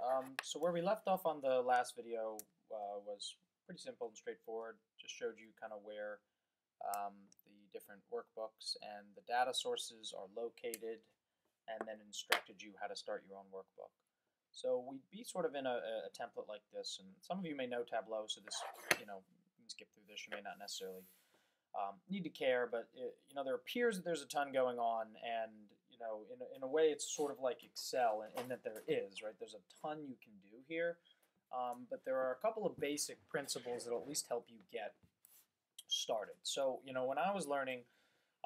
Um, so where we left off on the last video uh, was pretty simple and straightforward. Just showed you kind of where um, the different workbooks and the data sources are located and then instructed you how to start your own workbook. So we'd be sort of in a, a template like this, and some of you may know Tableau, so this, you know, you skip through this, you may not necessarily um, need to care, but it, you know, there appears that there's a ton going on, and know, in a, in a way, it's sort of like Excel in, in that there is, right? There's a ton you can do here, um, but there are a couple of basic principles that'll at least help you get started. So, you know, when I was learning,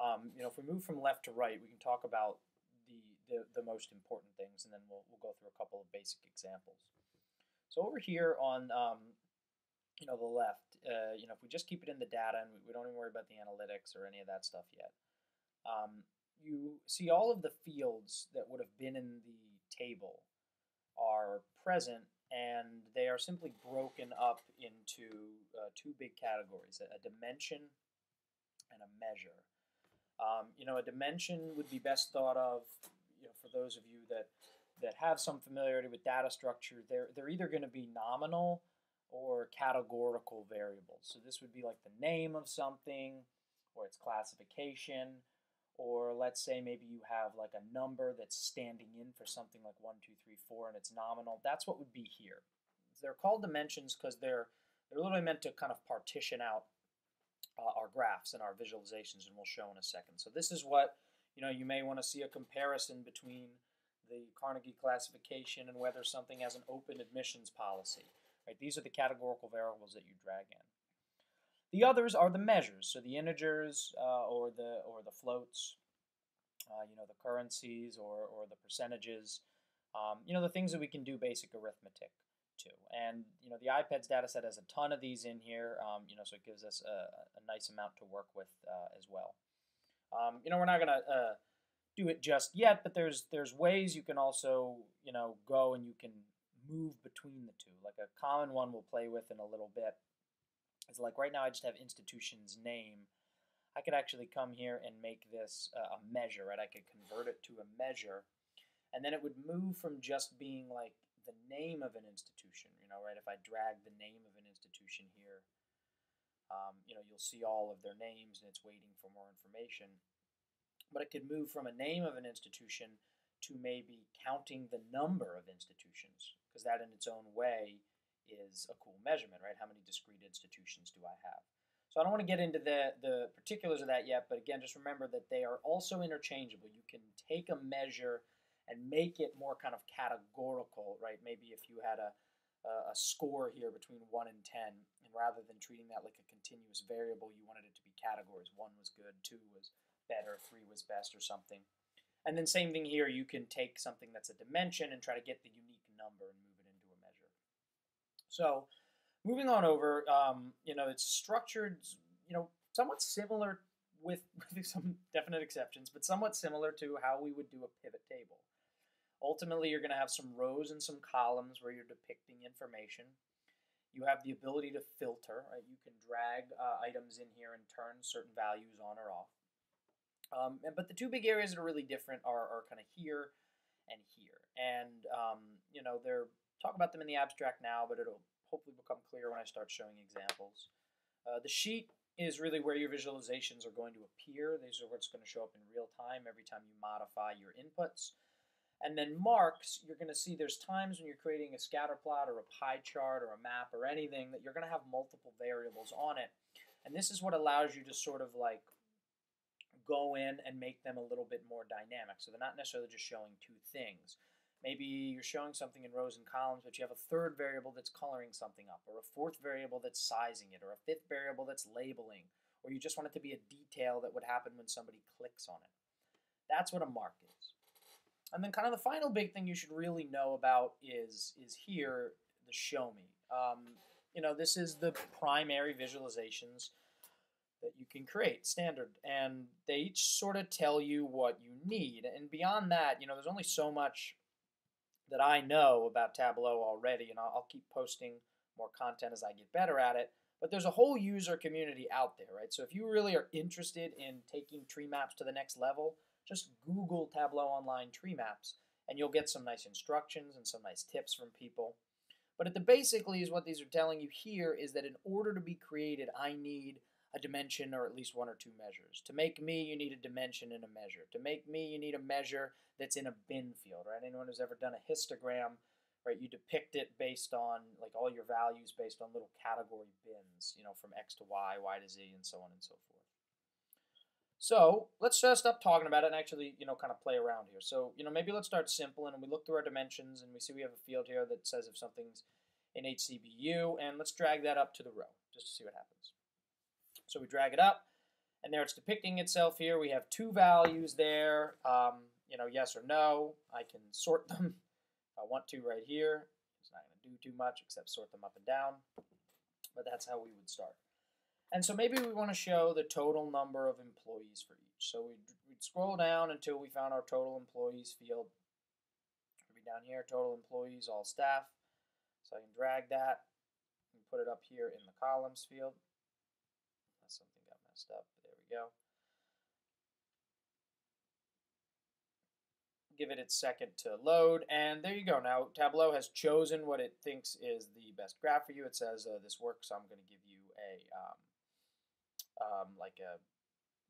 um, you know, if we move from left to right, we can talk about the, the, the most important things, and then we'll, we'll go through a couple of basic examples. So over here on, um, you know, the left, uh, you know, if we just keep it in the data and we, we, don't even worry about the analytics or any of that stuff yet, um, you see all of the fields that would have been in the table are present and they are simply broken up into uh, two big categories, a, dimension and a measure. Um, you know, a dimension would be best thought of, you know, for those of you that, that have some familiarity with data structure, they're, they're either going to be nominal or categorical variables. So this would be like the name of something or its classification or let's say maybe you have like a number that's standing in for something like 1, 2, 3, 4 and it's nominal. That's what would be here. They're called dimensions because they're, they're literally meant to kind of partition out uh, our graphs and our visualizations and we'll show in a second. So this is what, you know, you may want to see a comparison between the Carnegie classification and whether something has an open admissions policy. Right? These are the categorical variables that you drag in. The others are the measures, so the integers uh, or the or the floats, uh, you know, the currencies or or the percentages, um, you know, the things that we can do basic arithmetic to. And you know, the IPEDS data set has a ton of these in here, um, you know, so it gives us a, a nice amount to work with uh, as well. Um, you know, we're not gonna uh, do it just yet, but there's there's ways you can also you know go and you can move between the two. Like a common one we'll play with in a little bit is like right now I just have institution's name. I could actually come here and make this uh, a measure, right? I could convert it to a measure, and then it would move from just being like the name of an institution, you know, right? If I drag the name of an institution here, um, you know, you'll see all of their names and it's waiting for more information. But it could move from a name of an institution to maybe counting the number of institutions, because that in its own way is a cool measurement, right? How many discrete institutions do I have? So I don't want to get into the, the particulars of that yet, but again, just remember that they are also interchangeable. You can take a measure and make it more kind of categorical, right? Maybe if you had a, a score here between 1 and 10, and rather than treating that like a continuous variable, you wanted it to be categories. 1 was good, 2 was better, 3 was best, or something. And then same thing here, you can take something that's a dimension and try to get the unique number and move it into a measure. So moving on over, um, you know, it's structured, you know, somewhat similar with, with some definite exceptions, but somewhat similar to how we would do a pivot table. Ultimately, you're going to have some rows and some columns where you're depicting information. You have the ability to filter, right? You can drag uh, items in here and turn certain values on or off. Um, and, but the two big areas that are really different are, are kind of here and here. And, um, you know, they're talk about them in the abstract now, but it'll hopefully become clear when I start showing examples. Uh, the sheet is really where your visualizations are going to appear. These are what's going to show up in real time every time you modify your inputs. And then marks, you're going to see there's times when you're creating a scatter plot or a pie chart or a map or anything that you're going to have multiple variables on it. And this is what allows you to sort of like go in and make them a little bit more dynamic. So they're not necessarily just showing two things. Maybe you're showing something in rows and columns, but you have a third variable that's coloring something up, or a fourth variable that's sizing it, or a fifth variable that's labeling, or you just want it to be a detail that would happen when somebody clicks on it. That's what a mark is. And then kind of the final big thing you should really know about is, is here, the show me. Um, you know, this is the primary visualizations that you can create standard and they each sort of tell you what you need and beyond that you know there's only so much that I know about Tableau already, and I'll, keep posting more content as I get better at it. But there's a whole user community out there, right? So if you really are interested in taking tree maps to the next level, just Google Tableau Online tree maps, and you'll get some nice instructions and some nice tips from people. But at the basically is what these are telling you here is that in order to be created, I need a dimension or at least one or two measures. To make me, you need a dimension and a measure. To make me, you need a measure that's in a bin field, right? Anyone who's ever done a histogram, right? You depict it based on like all your values based on little category bins, you know, from X to Y, Y to Z, and so on and so forth. So let's just stop talking about it and actually, you know, kind of play around here. So, you know, maybe let's start simple and we look through our dimensions and we see we have a field here that says if something's in HCBU and let's drag that up to the row just to see what happens. So we drag it up and there it's depicting itself here. We have two values there, um, you know, yes or no. I can sort them if I want to right here. It's not going to do too much except sort them up and down, but that's how we would start. And so maybe we want to show the total number of employees for each. So we'd, we'd scroll down until we found our total employees field. It'll be down here, total employees, all staff. So I can drag that and put it up here in the columns field. Messed up. There we go. Give it its second to load, and there you go. Now Tableau has chosen what it thinks is the best graph for you. It says uh, this works, so I'm going to give you a um, um, like a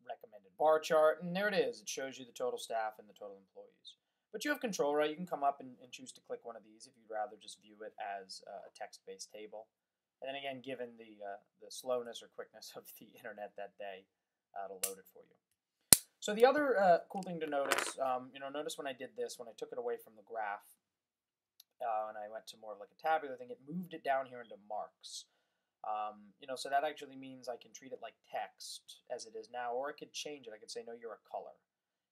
recommended bar chart, and there it is. It shows you the total staff and the total employees. But you have control, right? You can come up and, and choose to click one of these if you'd rather just view it as a text-based table. And then again, given the, uh, the slowness or quickness of the internet that day, uh, it'll load it for you. So the other uh, cool thing to notice, um, you know, notice when I did this, when I took it away from the graph, uh, and I went to more of like a tabular thing, it moved it down here into marks. Um, you know, so that actually means I can treat it like text as it is now, or I could change it. I could say, no, you're a color.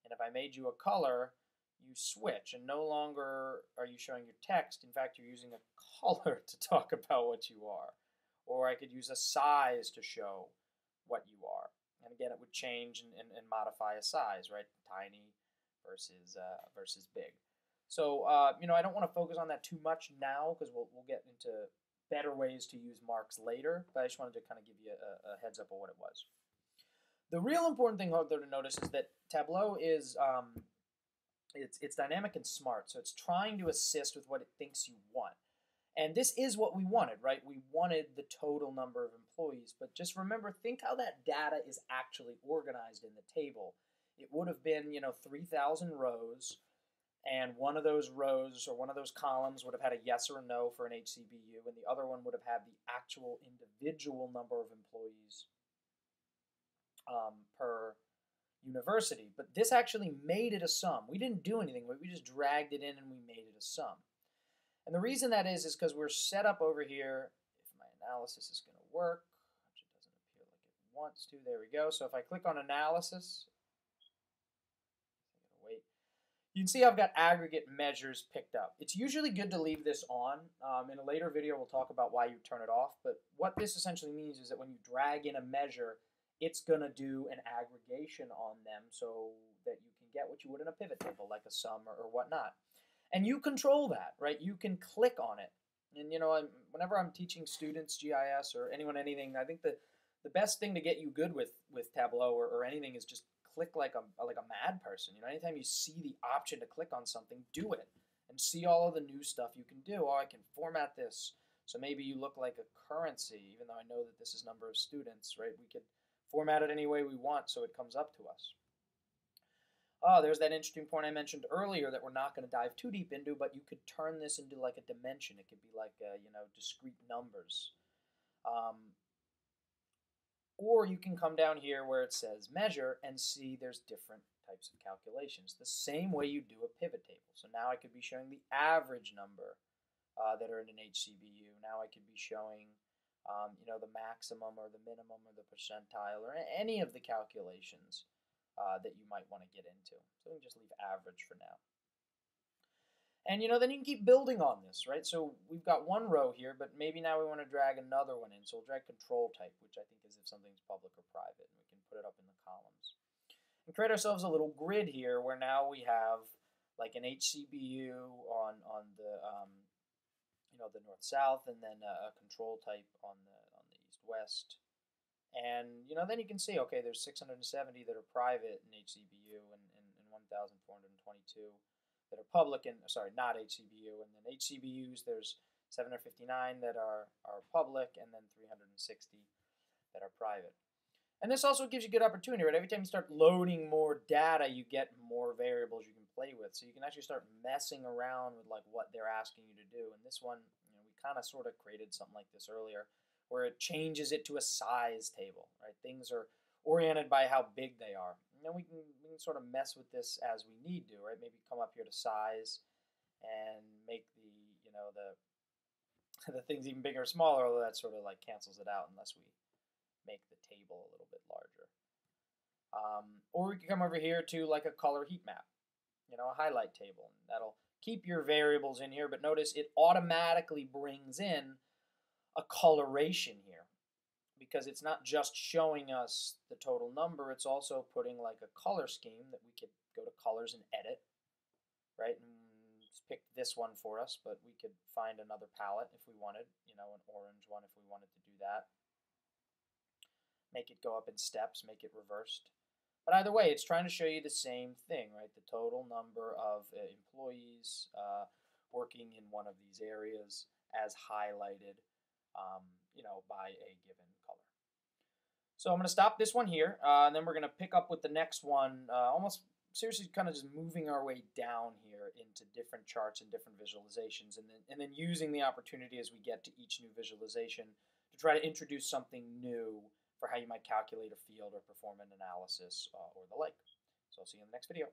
And if I made you a color, you switch, and no longer are you showing your text. In fact, you're using a color to talk about what you are. Or I could use a size to show what you are. And again, it would change and, and, and modify a size, right? Tiny versus uh, versus big. So, uh, you know, I don't want to focus on that too much now because we'll, we'll get into better ways to use marks later, but I just wanted to kind of give you a, a heads up of what it was. The real important thing there to notice is that Tableau is um, it's, it's dynamic and smart, so it's trying to assist with what it thinks you want. And this is what we wanted, right? We wanted the total number of employees, but just remember, think how that data is actually organized in the table. It would have been, you know, 3,000 rows, and one of those rows or one of those columns would have had a yes or a no for an HCBU, and the other one would have had the actual individual number of employees um, per university. But this actually made it a sum. We didn't do anything, we just dragged it in and we made it a sum. And the reason that is is because we're set up over here, if my analysis is going to work, which it doesn't appear like it wants to, there we go. So if I click on analysis, wait. you can see I've got aggregate measures picked up. It's usually good to leave this on. Um, in a later video, we'll talk about why you turn it off. But what this essentially means is that when you drag in a measure, it's going to do an aggregation on them so that you can get what you would in a pivot table, like a sum or, or whatnot. And you control that, right? You can click on it. And, you know, I'm, whenever I'm teaching students GIS or anyone anything, I think the, the best thing to get you good with, with Tableau or, or anything is just click like a like a mad person. You know, anytime you see the option to click on something, do it and see all of the new stuff you can do. Oh, I can format this. So maybe you look like a currency, even though I know that this is number of students, right? We could format it any way we want so it comes up to us. Oh, there's that interesting point I mentioned earlier that we're not going to dive too deep into, but you could turn this into like a dimension. It could be like, a, you know, discrete numbers. Um, or you can come down here where it says measure and see there's different types of calculations. The same way you do a pivot table. So now I could be showing the average number uh, that are in an HCBU. Now I could be showing, um, you know, the maximum or the minimum or the percentile or any of the calculations uh, that you might want to get into. So we can just leave average for now. And you know, then you can keep building on this, right? So we've got one row here, but maybe now we want to drag another one in. So we'll drag control type, which I think is if something's public or private, and we can put it up in the columns. And create ourselves a little grid here where now we have like an HCBU on on the um, you know the north south, and then a, a control type on the on the east west. And you know, then you can see okay, there's 670 that are private in HCBU and, and, and 1,422 that are public and sorry, not HCBU, and then HCBUs there's 759 that are are public, and then 360 that are private. And this also gives you good opportunity, right? Every time you start loading more data, you get more variables you can play with. So you can actually start messing around with like what they're asking you to do. And this one, you know, we kind of sort of created something like this earlier, where it changes it to a size table, right? Things are oriented by how big they are. And then we can we can sort of mess with this as we need to, right? Maybe come up here to size and make the you know the the things even bigger or smaller, although that sort of like cancels it out unless we make the table a little bit larger. Um, or we can come over here to like a color heat map, you know, a highlight table. That'll keep your variables in here, but notice it automatically brings in a coloration here because it's not just showing us the total number, it's also putting like a color scheme that we could go to colors and edit, right? And pick this one for us, but we could find another palette if we wanted, you know, an orange one if we wanted to do that make it go up in steps, make it reversed. But either way, it's trying to show you the same thing, right? The total number of uh, employees uh, working in one of these areas as highlighted, um, you know, by a given color. So I'm going to stop this one here, uh, and then we're going to pick up with the next one, uh, almost seriously kind of just moving our way down here into different charts and different visualizations, and then, and then using the opportunity as we get to each new visualization to try to introduce something new for how you might calculate a field or perform an analysis uh, or the like. So I'll see you in the next video.